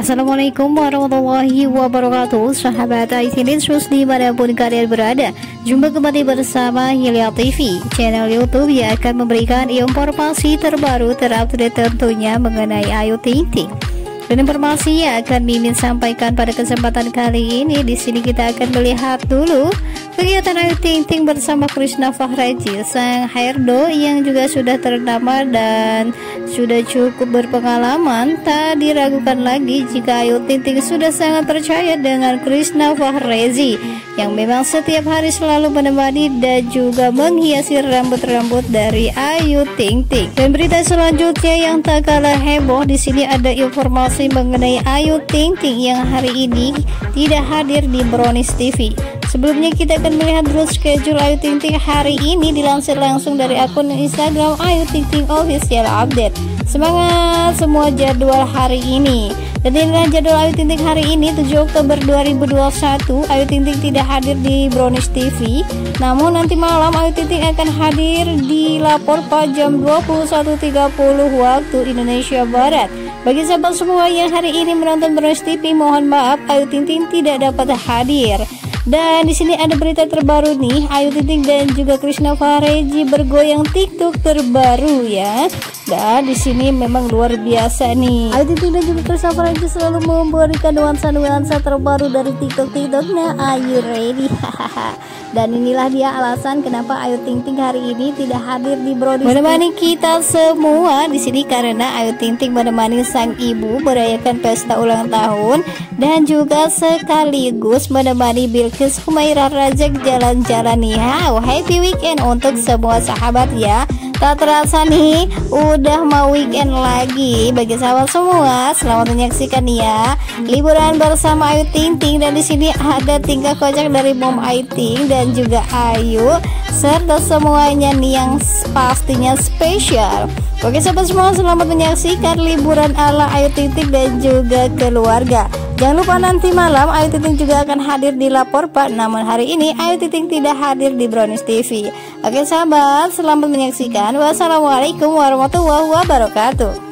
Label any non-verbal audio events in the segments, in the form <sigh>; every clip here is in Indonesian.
Assalamualaikum warahmatullahi wabarakatuh. Sahabat IT News di mana pun kalian berada Jumpa kembali bersama Hilya TV Channel Youtube yang akan memberikan informasi terbaru terupdate tentunya mengenai Ayu Ting Ting dan informasi yang akan Mimin sampaikan pada kesempatan kali ini di sini kita akan melihat dulu kegiatan Ayu Ting Ting bersama Krishna Fahraji sang Herdo yang juga sudah ternama dan sudah cukup berpengalaman tak diragukan lagi jika Ayu Ting Ting sudah sangat percaya dengan Krishna Fahraji yang memang setiap hari selalu menemani dan juga menghiasi rambut-rambut dari Ayu Ting Ting dan berita selanjutnya yang tak kalah heboh di sini ada informasi mengenai Ayu Ting Ting yang hari ini tidak hadir di Brownies TV. Sebelumnya kita akan melihat dulu schedule Ayu Ting Ting hari ini dilansir langsung dari akun Instagram Ayu Ting Ting Official Update. Semangat semua jadwal hari ini. Dan inilah jadwal Ayu Ting Ting hari ini 7 Oktober 2021 Ayu Ting Ting tidak hadir di Brownies TV Namun nanti malam Ayu Ting Ting akan hadir di Lapor Pak jam 21.30 waktu Indonesia Barat bagi sahabat semua yang hari ini menonton Bros TV, mohon maaf Ayu Ting Ting tidak dapat hadir. Dan di sini ada berita terbaru nih, Ayu Ting dan juga Krishna Fareji bergoyang TikTok terbaru ya. Dan di sini memang luar biasa nih. Ayu Ting dan juga Krishna Fareji selalu memberikan nuansa-nuansa terbaru dari TikTok TikToknya. Ayu ready? <laughs> Dan inilah dia alasan kenapa Ayu Ting Ting hari ini tidak hadir di Brody Menemani kita semua di sini karena Ayu Ting Ting menemani sang ibu merayakan pesta ulang tahun dan juga sekaligus menemani Bilkis Humaira Rajak jalan-jalan nih. Wow, happy weekend untuk semua sahabat ya. Tak terasa nih, udah mau weekend lagi bagi sahabat semua. Selamat menyaksikan ya liburan bersama Ayu Ting Ting dan di sini ada tingkah kocak dari Mom Ayu Ting dan juga Ayu serta semuanya nih yang pastinya spesial. Oke sahabat semua, selamat menyaksikan liburan ala Ayu Ting Ting dan juga keluarga. Jangan lupa nanti malam Ayu Ting juga akan hadir di Lapor Pak. Namun hari ini Ayu Ting tidak hadir di Brownies TV Oke sahabat, selamat menyaksikan. Wassalamualaikum warahmatullahi wabarakatuh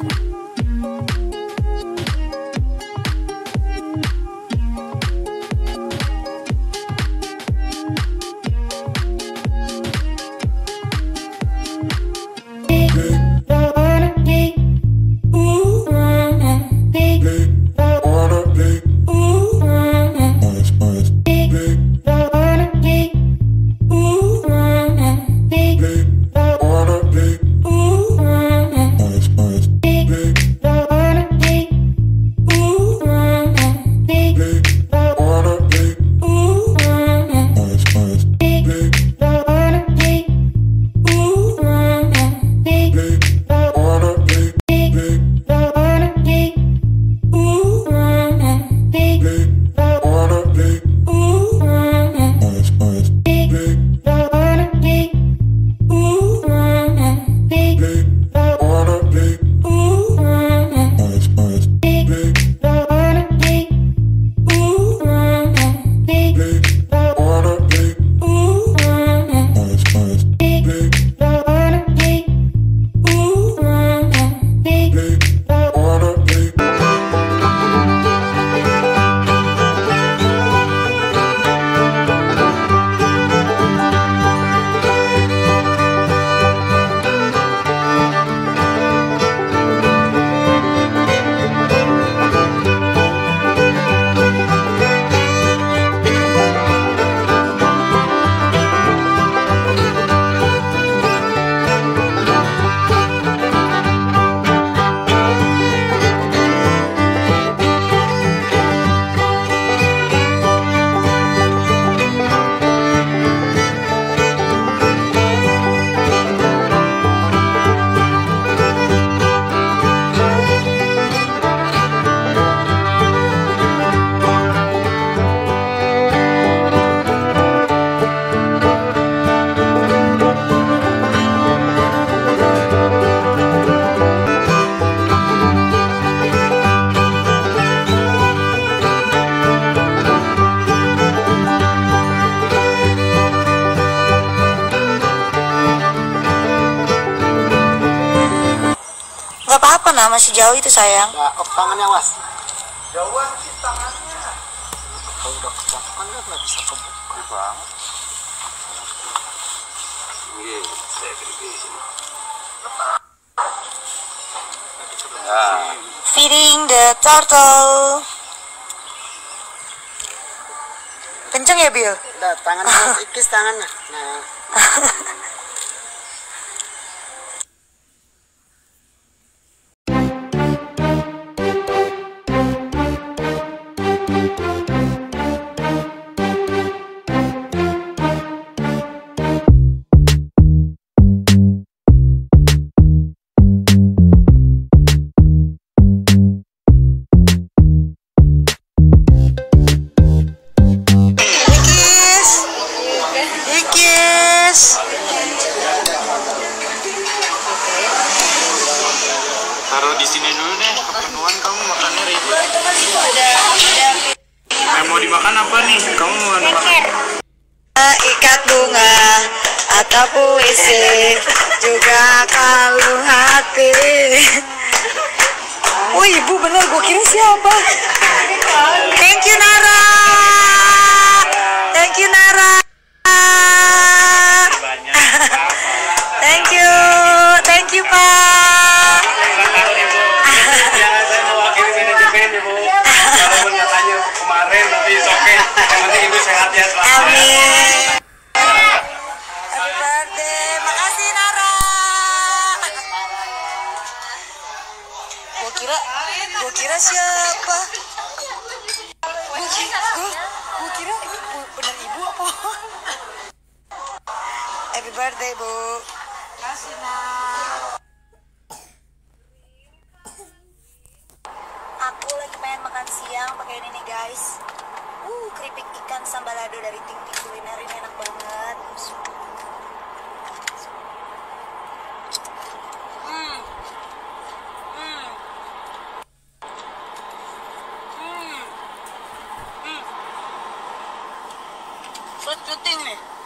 Apa-apa nah masih jauh itu sayang. Ya, tangannya awas. jauhan sih tangannya kalau udah kebuka kan nggak bisa kebuka banget iya saya Feeding the turtle. Kenceng ya, Bill? Udah, tangan harus ikis tangannya. Nah. <laughs> Eh, dimakan apa nih? Kamu mau makan? Ikat bunga atau puisi juga kalung hati. Oh ibu bener, gue kira siapa? Thank you Nara. Sehat ya selalu. Amin. Happy birthday, makasih Nara. Gua kira, gua kira siapa? Gua kira, gua, gua kira ini bener ibu apa? Happy birthday bu. Makasih Nak. Aku lagi pengen makan siang pakai ini nih guys uh keripik ikan sambalado dari Ting Ting Kuliner ini enak banget. Hmm. Hmm. Hmm, hmm. Nih.